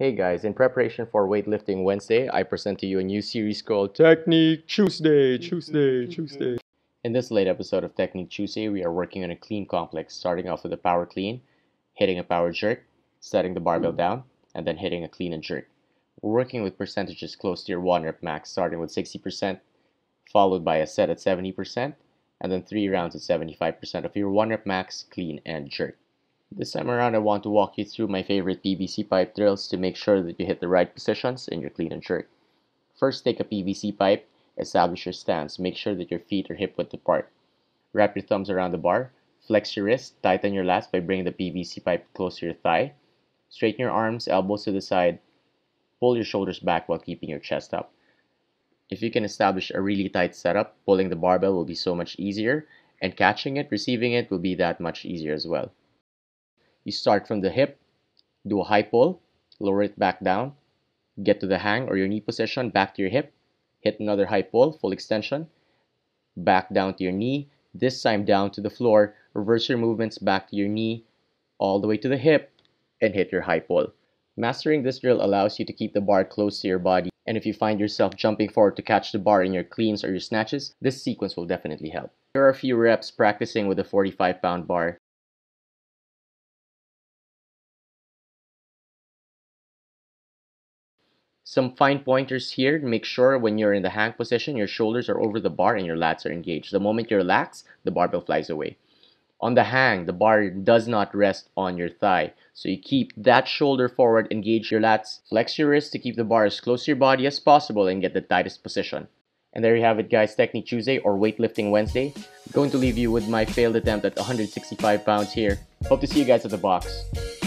Hey guys, in preparation for Weightlifting Wednesday, I present to you a new series called Technique Tuesday, Tuesday, Tuesday. In this late episode of Technique Tuesday, we are working on a clean complex, starting off with a power clean, hitting a power jerk, setting the barbell hmm. down, and then hitting a clean and jerk. We're working with percentages close to your 1 rep max, starting with 60%, followed by a set at 70%, and then 3 rounds at 75% of your 1 rep max, clean, and jerk. This time around, I want to walk you through my favorite PVC pipe drills to make sure that you hit the right positions in your clean and jerk. First, take a PVC pipe, establish your stance, make sure that your feet are hip width apart. Wrap your thumbs around the bar, flex your wrist, tighten your lats by bringing the PVC pipe close to your thigh, straighten your arms, elbows to the side, pull your shoulders back while keeping your chest up. If you can establish a really tight setup, pulling the barbell will be so much easier, and catching it, receiving it will be that much easier as well. You start from the hip, do a high pull, lower it back down, get to the hang or your knee position, back to your hip, hit another high pull, full extension, back down to your knee, this time down to the floor, reverse your movements back to your knee, all the way to the hip, and hit your high pull. Mastering this drill allows you to keep the bar close to your body, and if you find yourself jumping forward to catch the bar in your cleans or your snatches, this sequence will definitely help. Here are a few reps practicing with a 45 pound bar. Some fine pointers here, make sure when you're in the hang position, your shoulders are over the bar and your lats are engaged. The moment you relax, the barbell flies away. On the hang, the bar does not rest on your thigh. So you keep that shoulder forward, engage your lats, flex your wrist to keep the bar as close to your body as possible and get the tightest position. And there you have it guys, Technique Tuesday or Weightlifting Wednesday. I'm going to leave you with my failed attempt at 165 pounds here. Hope to see you guys at the box.